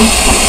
Oh,